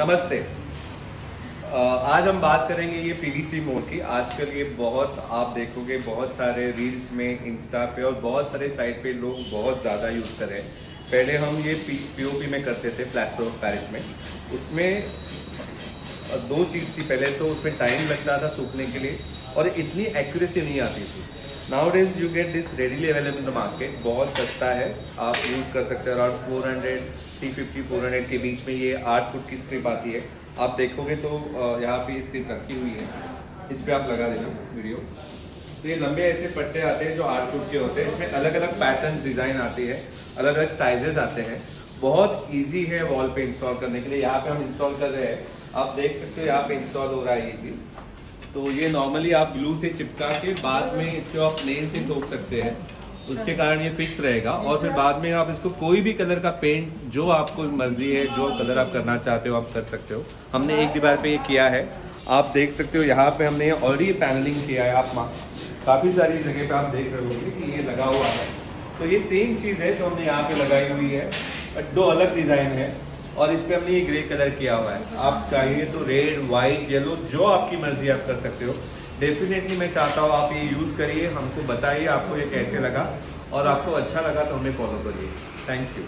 नमस्ते। आज हम बात करेंगे ये पीवीसी मोड की। आजकल ये बहुत, आप देखोगे, बहुत सारे रील्स में, इंस्टा पे और बहुत सारे साइट पे लोग बहुत ज़्यादा यूज़ कर रहे हैं। पहले हम ये पीओपी में करते थे प्लास्टर ऑफ़ पैरिस में। उसमें दो चीज़ थी पहले तो उसमें टाइम लगता था सूखने के लिए और इतनी एक्यूरेसी नहीं आती थी। Does you get this readily available in the market बहुत सस्ता है। आप यूज़ कर सकते हो four hundred three fifty four hundred के बीच में ये आठ फुट की स्ट्रिप आती है। आप देखोगे तो यहाँ पे ये स्ट्रिप रखी हुई है। इस पे आप लगा देना वीडियो तो ये लंबे ऐसे पट्टे आते हैं जो आठ फुट के होते हैं। इसमें अलग अलग पैटर्न डिज़ाइन आती है। अलग अलग साइजेस आते हैं। बहुत इजी है वॉल पे इंस्टॉल करने के लिए। यहाँ पे हम इंस्टॉल कर रहे हैं। आप देख सकते हो यहाँ पे इंस्टॉल हो रहा है ये चीज़। तो ये नॉर्मली आप ग्लू से चिपका के बाद में इसको आप प्लेन से ठोक सकते हैं। उसके कारण ये फिक्स रहेगा। और फिर बाद में आप इसको कोई भी कलर का पेंट जो आपको मर्ज़ी है, जो कलर आप करना चाहते हो, आप कर सकते हो। हमने एक दीवार पे ये किया है। आप देख सकते हो, यहाँ पे हमने ऑलरेडी पैनलिंग किया है। आप काफ़ी सारी जगह पे आप देख रहे होंगे कि ये लगा हुआ है। तो ये सेम चीज़ है जो हमने यहाँ पे लगाई हुई है। दो अलग डिज़ाइन है। और इस पे हमने ये ग्रे कलर किया हुआ है। आप चाहिए तो रेड व्हाइट येलो जो आपकी मर्ज़ी आप कर सकते हो। डेफिनेटली मैं चाहता हूँ आप ये यूज़ करिए, हमको बताइए आपको ये कैसे लगा। और आपको अच्छा लगा तो हमें फॉलो करिए। Thank you